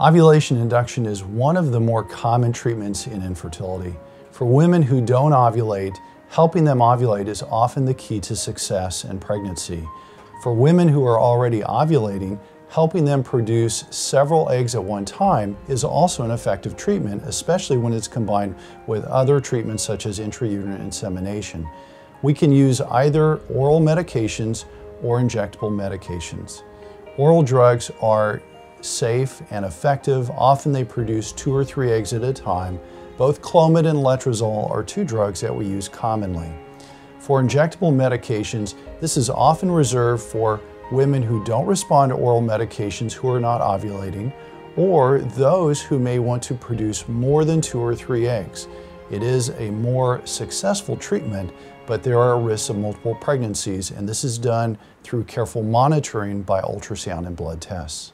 Ovulation induction is one of the more common treatments in infertility. For women who don't ovulate, helping them ovulate is often the key to success and pregnancy. For women who are already ovulating, helping them produce several eggs at one time is also an effective treatment, especially when it's combined with other treatments such as intrauterine insemination. We can use either oral medications or injectable medications. Oral drugs are safe and effective. Often they produce two or three eggs at a time. Both Clomid and Letrozole are two drugs that we use commonly. For injectable medications, this is often reserved for women who don't respond to oral medications who are not ovulating, or those who may want to produce more than two or three eggs. It is a more successful treatment, but there are risks of multiple pregnancies, and this is done through careful monitoring by ultrasound and blood tests.